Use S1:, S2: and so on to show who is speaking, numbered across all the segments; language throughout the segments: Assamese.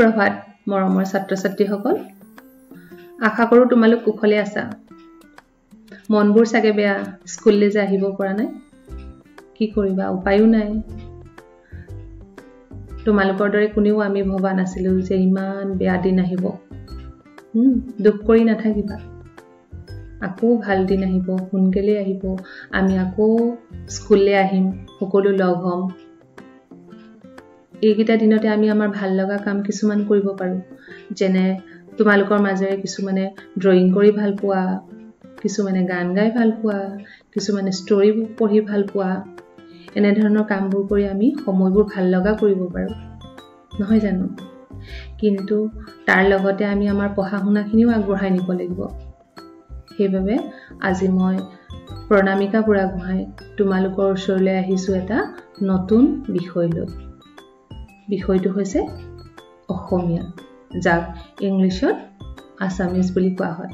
S1: সুপ্ৰভাত মৰমৰ ছাত্ৰ ছাত্ৰীসকল আশা কৰোঁ তোমালোক কুশলে আছা। মনবোৰ চাগে বেয়া স্কুললৈ যে আহিব পৰা নাই। কি কৰিবা উপায়ো নাই। তোমালোকৰ দৰে কোনেও আমি ভবা নাছিলোঁ যে ইমান বেয়া দিন আহিব। দুখ কৰি নাথাকিবা। আকৌ ভাল দিন আহিব সোনকালে আহিব। আমি আকৌ স্কুললৈ আহিম সকলো লগ হ'ম। এইকেইটা দিনতে আমি আমাৰ ভাল লগা কাম কিছুমান কৰিব পাৰোঁ। যেনে তোমালোকৰ মাজেৰে কিছুমানে ড্ৰয়িং কৰি ভাল পোৱা কিছুমানে গান গাই ভাল পোৱা কিছুমানে ষ্টৰি পঢ়ি ভাল পোৱা এনেধৰণৰ কামবোৰ কৰি আমি সময়বোৰ ভাল লগা কৰিব পাৰোঁ। নহয় জানো? কিন্তু তাৰ লগতে আমি আমাৰ পঢ়া শুনাখিনিও আগবঢ়াই নিব লাগিব। সেইবাবে আজি মই প্ৰণামিকা বুঢ়াগোহাঁই তোমালোকৰ ওচৰলৈ আহিছোঁ এটা নতুন বিষয় লৈ। বিষয়টো হৈছে অসমীয়া যাক ইংলিছত আছামিজ বুলি কোৱা হয়।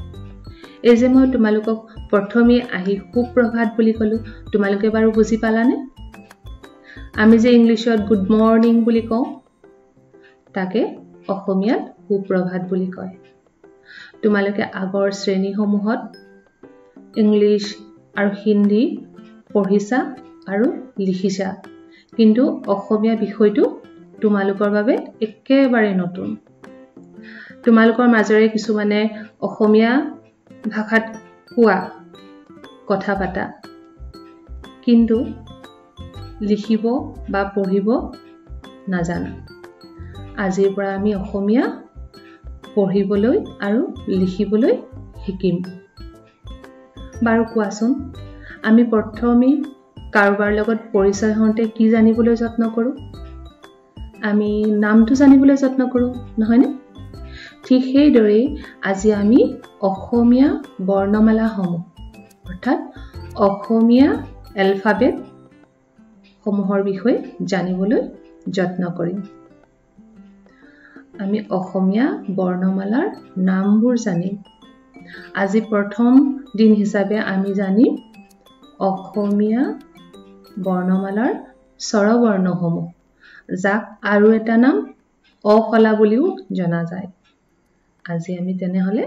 S1: এই যে মই তোমালোকক প্ৰথমেই আহি সুপ্ৰভাত বুলি ক'লোঁ তোমালোকে বাৰু বুজি পালানে? আমি যে ইংলিছত গুড মৰ্ণিং বুলি কওঁ তাকে অসমীয়াত সুপ্ৰভাত বুলি কয়। তোমালোকে আগৰ শ্ৰেণীসমূহত ইংলিছ আৰু হিন্দী পঢ়িছা আৰু লিখিছা কিন্তু অসমীয়া বিষয়টো তোমালোকৰ বাবে একেবাৰে নতুন। তোমালোকৰ মাজৰে কিছুমানে অসমীয়া ভাষাত কোৱা কথা পতা কিন্তু লিখিব বা পঢ়িব নাজানা। আজিৰ পৰা আমি অসমীয়া পঢ়িবলৈ আৰু লিখিবলৈ শিকিম। বাৰু কোৱাচোন আমি প্ৰথমেই কাৰোবাৰ লগত পৰিচয় হওঁতে কি জানিবলৈ যত্ন কৰোঁ? আমি নামটো জানিবলৈ যত্ন কৰোঁ নহয়নে? ঠিক সেইদৰেই আজি আমি অসমীয়া বৰ্ণমালাসমূহ অৰ্থাৎ অসমীয়া এলফাবেটসমূহৰ বিষয়ে জানিবলৈ যত্ন কৰিম। আমি অসমীয়া বৰ্ণমালাৰ নামবোৰ জানিম। আজি প্ৰথম দিন হিচাপে আমি জানিম অসমীয়া বৰ্ণমালাৰ স্বৰবৰ্ণসমূহ। যাক আৰু এটা নাম অফলা বুলিও জনা যায়। আজি আমি তেনেহ'লে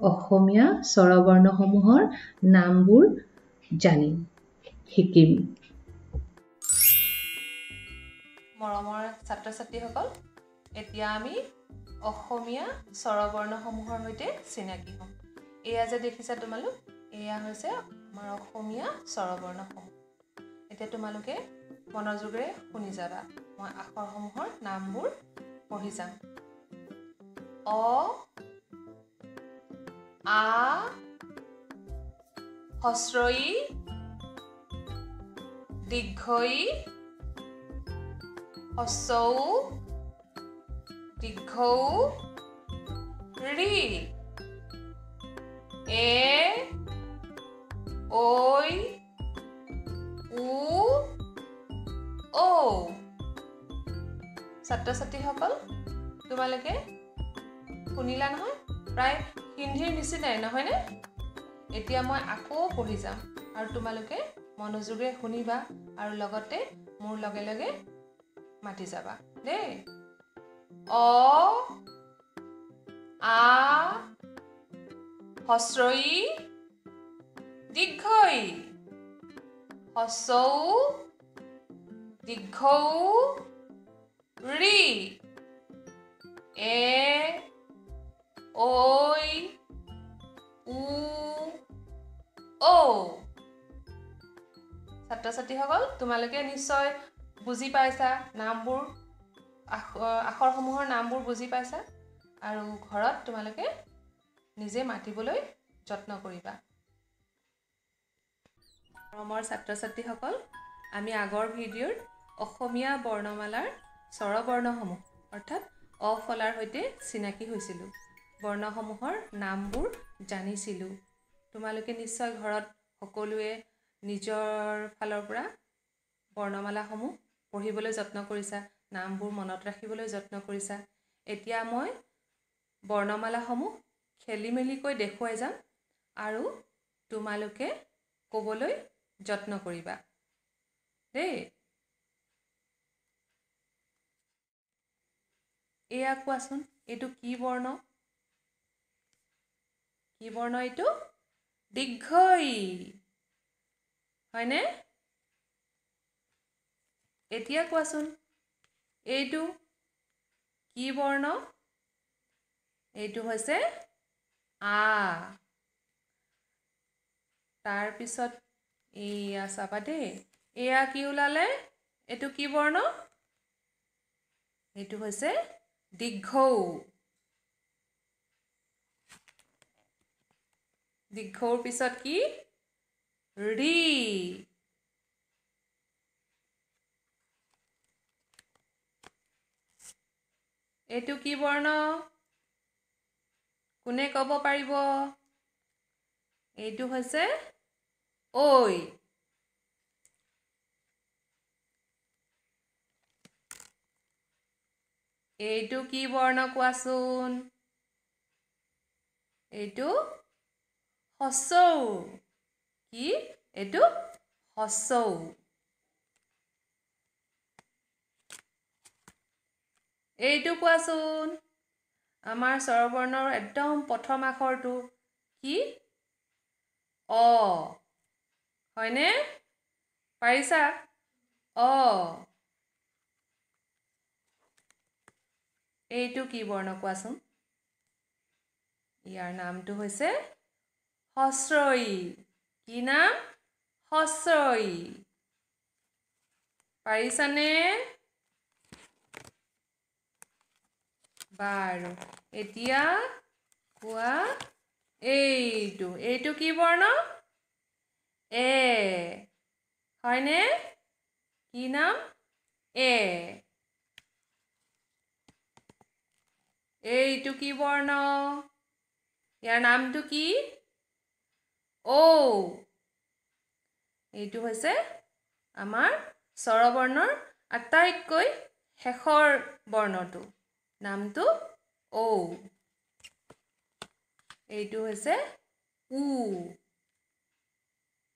S1: অসমীয়া স্বৰবৰ্ণসমূহৰ নামবোৰ জানিম শিকিম।
S2: মৰমৰ ছাত্ৰ ছাত্ৰীসকল এতিয়া আমি অসমীয়া স্বৰবৰ্ণসমূহৰ সৈতে চিনাকি হ'ম। এয়া যে দেখিছা তোমালোক এয়া হৈছে আমাৰ অসমীয়া স্বৰবৰ্ণসমূহ। এতিয়া তোমালোকে মনোযোগেৰে শুনি যাবা। মই আখৰসমূহৰ নামবোৰ পঢ়ি যাম। অ আ হস্ৰই দীৰ্ঘই হস্ৰৌ দীৰ্ঘৌ ৰি এ ঐ উ ছাত্ৰ ছাত্ৰীসকল তোমালোকে শুনিলা নহয়? প্ৰায় হিন্দীৰ নিচিনাই নহয়নে? এতিয়া মই আকৌ পঢ়ি যাম আৰু তোমালোকে মনোযোগেৰে শুনিবা আৰু লগতে মোৰ লগে লগে মাতি যাবা। দেই। অ আ হস্ৰই দীৰ্ঘই হস্ৰৌ দীৰ্ঘৌ ৰি এ ঐ উ ঔ ছাত্ৰ ছাত্ৰীসকল তোমালোকে নিশ্চয় বুজি পাইছা নামবোৰ আখৰসমূহৰ নামবোৰ বুজি পাইছা আৰু ঘৰত তোমালোকে নিজে মাতিবলৈ যত্ন কৰিবা। মৰমৰ ছাত্ৰ ছাত্ৰীসকল আমি আগৰ ভিডিঅ'ত অসমীয়া বৰ্ণমালাৰ স্বৰবৰ্ণসমূহ অৰ্থাৎ অফলাৰ সৈতে চিনাকি হৈছিলোঁ। বৰ্ণসমূহৰ নামবোৰ জানিছিলোঁ। তোমালোকে নিশ্চয় ঘৰত সকলোৱে নিজৰ ফালৰ পৰা বৰ্ণমালাসমূহ পঢ়িবলৈ যত্ন কৰিছা নামবোৰ মনত ৰাখিবলৈ যত্ন কৰিছা। এতিয়া মই বৰ্ণমালাসমূহ খেলি মেলিকৈ দেখুৱাই যাম আৰু তোমালোকে ক'বলৈ যত্ন কৰিবা। দেই এয়া কোৱাচোন এইটো কি বৰ্ণ? কি বৰ্ণ এইটো? দীৰ্ঘই হয়নে? এতিয়া কোৱাচোন এইটো কি বৰ্ণ? এইটো হৈছে আ। তাৰপিছত এয়া চাবা দেই এয়া কি ওলালে? এইটো কি বৰ্ণ? এইটো হৈছে দীৰ্ঘৌ দীৰ্ঘৌৰ পিছত কি? ৰি। এইটো কি বৰ্ণ? কোনে ক'ব পাৰিব? এইটো হৈছে ঐ। এইটো কি বৰ্ণ কোৱাচোন? এইটো হচৌ কি? এইটো হচৌ এইটো কোৱাচোন। আমাৰ স্বৰবৰ্ণৰ একদম প্ৰথম আখৰটো কি? অ। হয়নে? পাৰিছা? অ। এইটো কি বৰ্ণ কোৱাচোন। ইয়াৰ নামটো হৈছে হস্ৰই। কি নাম? হস্ৰই। পাৰিছানে? বাৰু এতিয়া কোৱা এইটো। এইটো কি বৰ্ণ এ। হয়নে? কি নাম? এ। এইটো কি বৰ্ণ? ইয়াৰ নামটো কি? ঔ। এইটো হৈছে আমাৰ স্বৰবৰ্ণৰ আটাইতকৈ শেষৰ বৰ্ণটো। নামটো ঔ। এইটো হৈছে উ।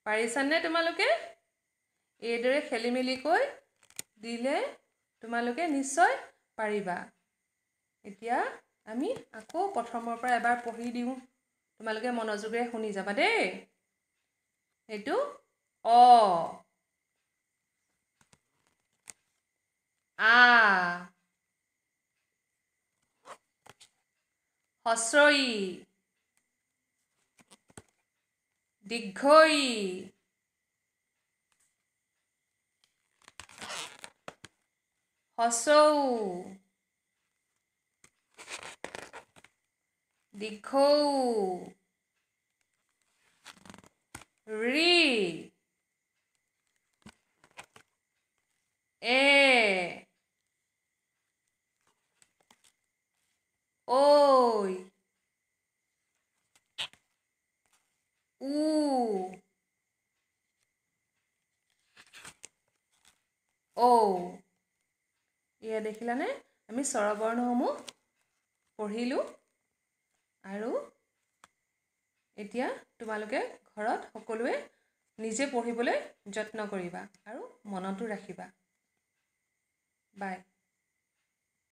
S2: পাৰিছানে তোমালোকে? এইদৰে খেলি মেলিকৈ দিলে তোমালোকে নিশ্চয় পাৰিবা। এতিয়া আমি আকৌ প্ৰথমৰ পৰা এবাৰ পঢ়ি দিওঁ। তোমালোকে মনোযোগেৰে শুনি যাবা দেই। এইটো অ। আ। হস্ৰই দীৰ্ঘই হচৌ দীৰ্ঘৌ ৰি এ ঐ উ ঔ এয়া দেখিলানে? আমি স্বৰবৰ্ণসমূহ পঢ়িলোঁ। আৰু এতিয়া তোমালোকে ঘৰত সকলোৱে নিজে পঢ়িবলৈ যত্ন কৰিবা আৰু মনতো ৰাখিবা। বাই